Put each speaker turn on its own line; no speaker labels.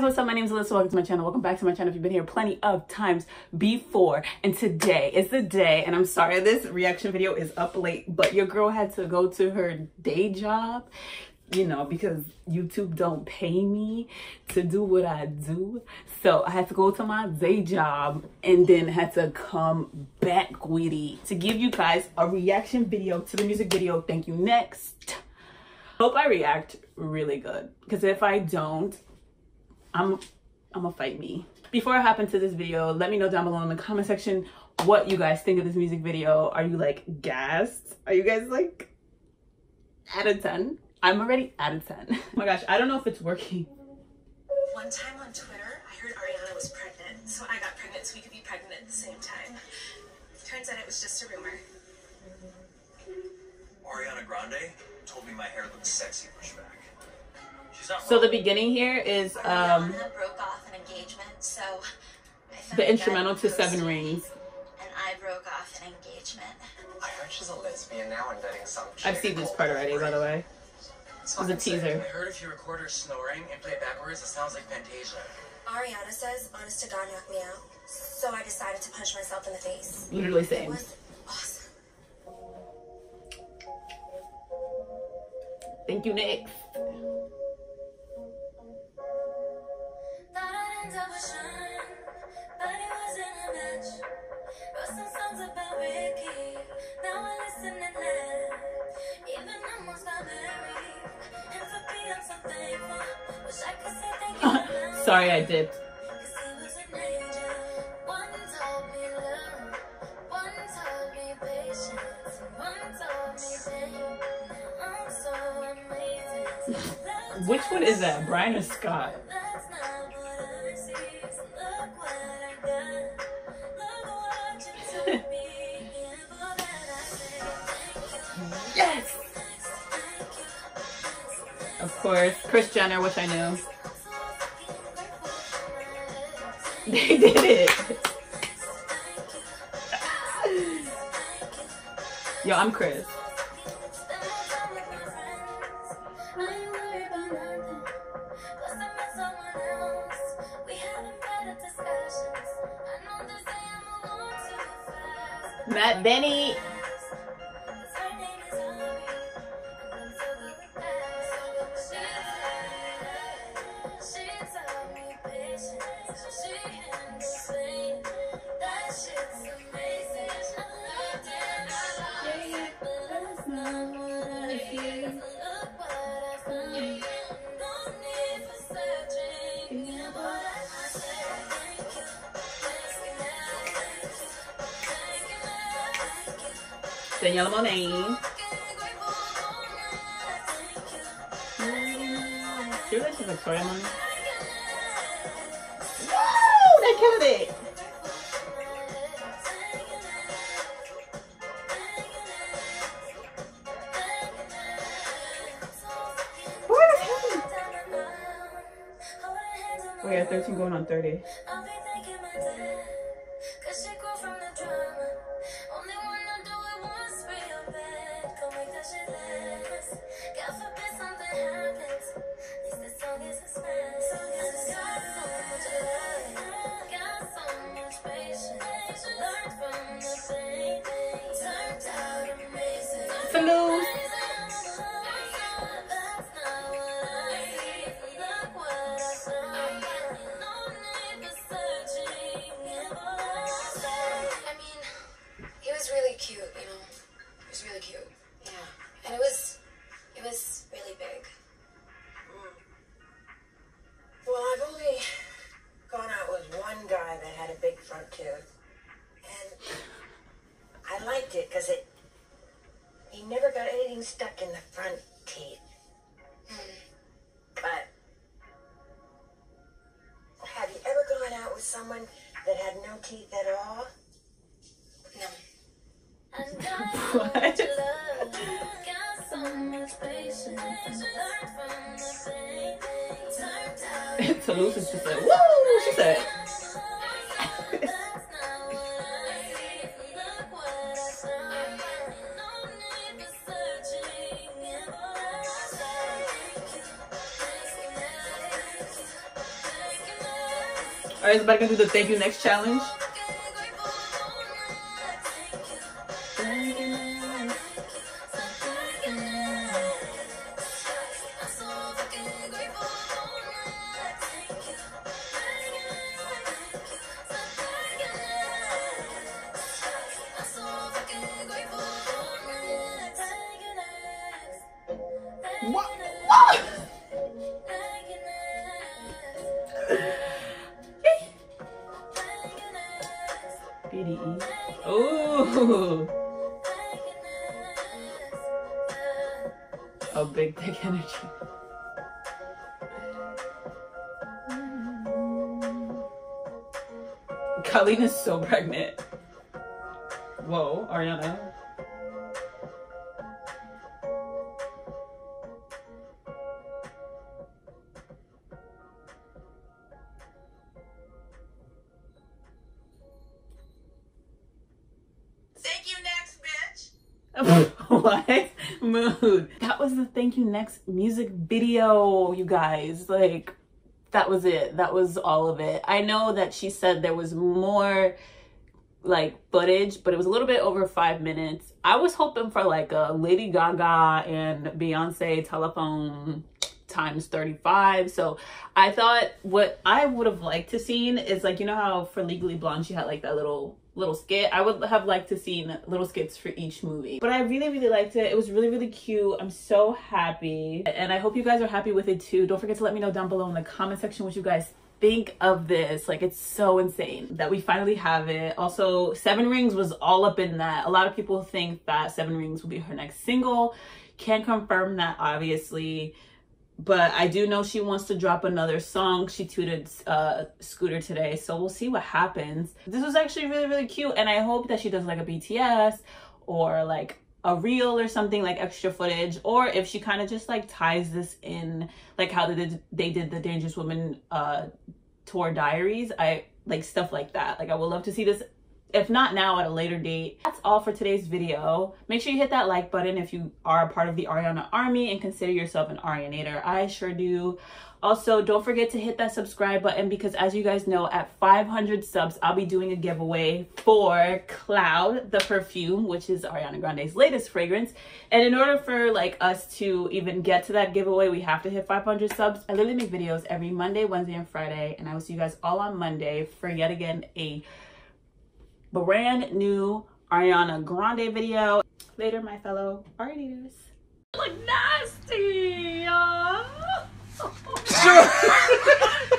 guys, what's up? My name is Alyssa. Welcome to my channel. Welcome back to my channel. If you've been here plenty of times before. And today is the day, and I'm sorry this reaction video is up late, but your girl had to go to her day job, you know, because YouTube don't pay me to do what I do. So I had to go to my day job and then had to come back with it to give you guys a reaction video to the music video. Thank you. Next. Hope I react really good because if I don't, I'm I'm gonna fight me. Before I hop into this video, let me know down below in the comment section what you guys think of this music video. Are you like gassed? Are you guys like out of 10? I'm already out of 10. oh my gosh, I don't know if it's working.
One time on Twitter, I heard Ariana was pregnant, so I got pregnant so we could be pregnant at the same time. Turns out it was just a rumor.
Ariana Grande told me my hair looks sexy pushed back. She's not
So the beginning here is um
broke off an engagement, so
the instrumental to Seven Rings.
And I broke off an engagement.
I heard she's a lesbian now and dating some
I've
chick
seen this
called
part already, by the way.
So
It was a
I said,
teaser.
I heard if you record her snoring and play it backwards, it sounds like Fantasia.
Ariana says, honest to God, knock me out. So I decided to punch myself in the face.
Literally
It was awesome.
Thank you, next.
You did.
Which one is that I or Scott? Yes! Of course. Kris Jenner, which I knew. They did it. Yo, I'm Chris. Matt
more
Daniela Monet. Do you Victoria Monet? Woo! They killed it! We are 13 going on 30.
Big.
Mm. Well, I've only gone out with one guy that had a big front tooth. And I liked it because it, he never got anything stuck in the front teeth. But have you ever gone out with someone that had no teeth at all?
No.
What?
love, got so much patience. Learned from the pain, turned out
Toulouse is just like, woo! She said, All right, is about to do the thank you next challenge. What? What? Oh, big dick energy. Colleen is so pregnant. Whoa, Ariana. what? Mood. That was the thank you next music video you guys. Like that was it. That was all of it. I know that she said there was more like footage but it was a little bit over five minutes. I was hoping for like a lady gaga and beyonce telephone times 35 so i thought what i would have liked to seen is like you know how for legally blonde she had like that little little skit? I would have liked to seen little skits for each movie. But i really really liked it. It was really really cute. I'm so happy. And i hope you guys are happy with it too. Don't forget to let me know down below in the comment section what you guys think of this. Like it's so insane that we finally have it. Also seven rings was all up in that. A lot of people think that seven rings will be her next single. Can't confirm that obviously but I do know she wants to drop another song. She tweeted uh, Scooter today, so we'll see what happens. This was actually really, really cute, and I hope that she does like a BTS or like a reel or something like extra footage, or if she kind of just like ties this in, like how they did, they did the Dangerous Woman uh, tour diaries. I like stuff like that. Like I would love to see this if not now at a later date. That's all for today's video. Make sure you hit that like button if you are a part of the ariana army and consider yourself an arianator. I sure do. Also don't forget to hit that subscribe button because as you guys know at 500 subs i'll be doing a giveaway for cloud the perfume which is ariana grande's latest fragrance. And in order for like us to even get to that giveaway we have to hit 500 subs. I literally make videos every monday wednesday and friday and i will see you guys all on monday for yet again a brand new Ariana Grande video. Later, my fellow art eaters. Look nasty!